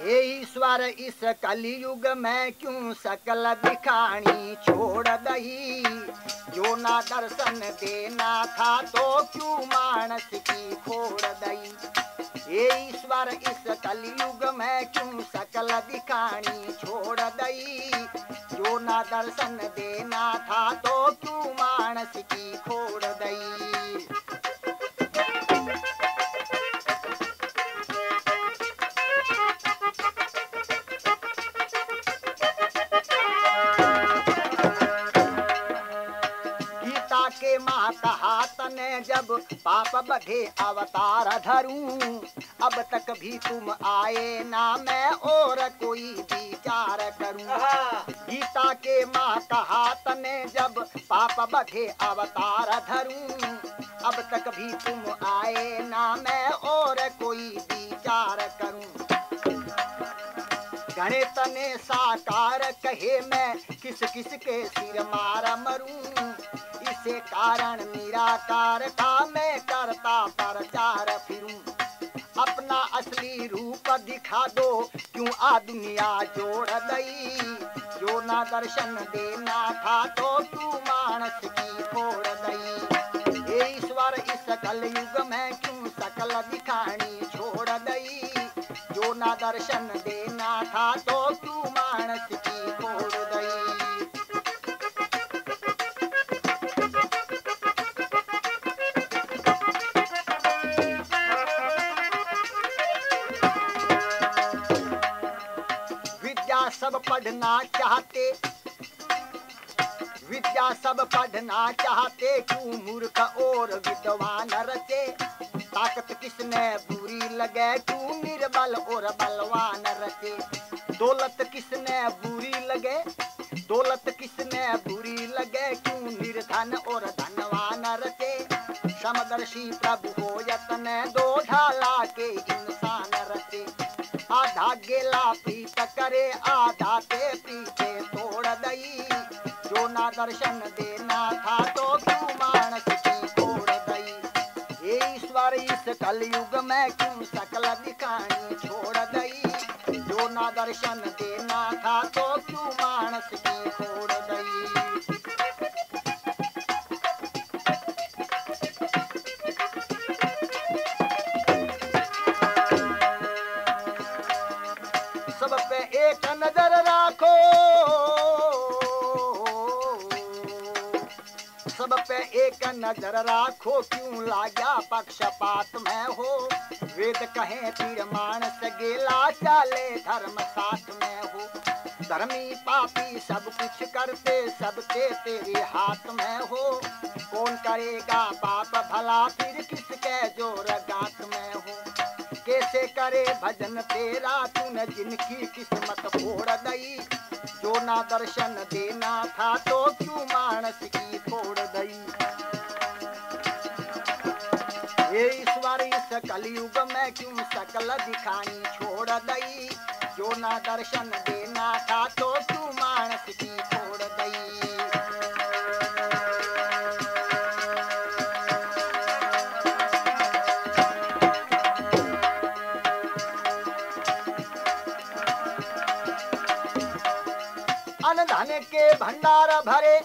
हे ईश्वर, इस कलयुग में क्यों सकल दिखानी छोड़ दही? जो ना दर्शन देना था तो क्यों मानस की खोड़ दई हे ईश्वर, इस कलयुग में क्यों सकल दिखानी छोड़ दई जो ना दर्शन देना था तो क्यों मानस की खोड़ दई के माँ कहा तने जब पाप बढ़े अवतार धरूं अब तक भी तुम आए ना मैं और कोई विचार करूँ। गीता के माँ कहा तने जब पाप बढ़े अवतार धरूं अब तक भी तुम आए ना मैं और कोई विचार करूँ। गणित ने साकार कहे मैं किस किस के सिर मार मरूं? कारण निराकार का मैं करता प्रचार फिरूं। अपना असली रूप दिखा दो, क्यों आ दुनिया जोड़ दई जो ना दर्शन देना था तो तू मानस की फोड़ दई हे ईश्वर, इस कलयुग में क्यों सकल दिखानी छोड़ दई जो ना दर्शन देना सब पढ़ना चाहते। विद्या सब पढ़ना चाहते, क्यों मूर्ख और विद्वान रचे? ताकत किसने बुरी लगे, क्यों निर्बल और बलवान रचे? दौलत किसने बुरी लगे? दौलत किसने बुरी लगे, क्यों निर्धन और धनवान रचे? समदर्शी प्रभु हो यतन दो ढाला के आधा गेला प्रीत करे आधा ते पीछे तोड़ दई। जो ना दर्शन देना था तो क्यों मानस की तोड़ दई। हे ईश्वर इस कलयुग में क्यों सकल दिखानी छोड़ दई? जो ना दर्शन देना था तो क्यों मानस की छोड़ दई सब पे एक नज़र राखो, क्यों लाग्या पक्षपात में हो? वेद कहे तीर मानस गेला चाले, धर्म साथ में हो। धर्मी पापी सब कुछ करते, सबके तेरे हाथ में हो। कौन करेगा पाप भला, फिर किसके कैसे करे भजन तेरा तूने जिनकी किस्मत फोड़ दई। जो ना दर्शन देना था तो क्यों मानस की फोड़ दई? हे ईश्वर, इस कलयुग में क्यों सकल दिखाई छोड़ दई? जो ना दर्शन देना था तो क्यों मानस की फोड़ दई? अनधन के भंडार भरे,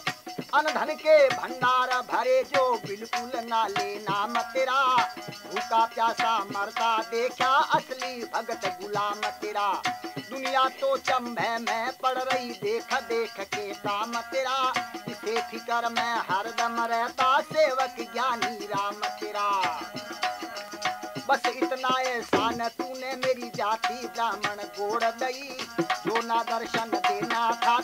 अन धन के भंडार भरे, जो बिल्कुल ना ले नाम तेरा। भूखा प्यासा मरता देखा, असली भगत गुलाम तेरा। दुनिया तो चंभे में पड़ रही, देख देख के काम तेरा। इसे फिकर में हरदम रहता, सेवक ज्ञानी राम तेरा। बस इतना एहसान तूने मेरी जाति ब्राह्मण गोड़ दई जो ना दर्शन देना था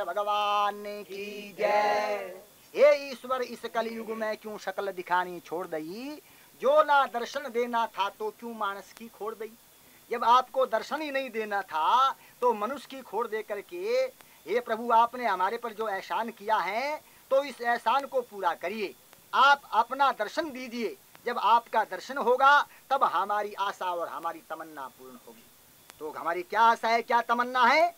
भगवान की जय। हे ईश्वर इस कलयुग में क्यों शकल दिखानी छोड़ दई? जो ना दर्शन देना था तो क्यों मानस की खोड़ दई? जब आपको दर्शन ही नहीं देना था तो मनुष्य की खोड़ दे करके हे प्रभु आपने हमारे पर जो एहसान किया है तो इस एहसान को पूरा करिए। आप अपना दर्शन दीजिए। जब आपका दर्शन होगा, तब हमारी आशा और हमारी तमन्ना पूर्ण होगी। तो हमारी क्या आशा है, क्या तमन्ना है?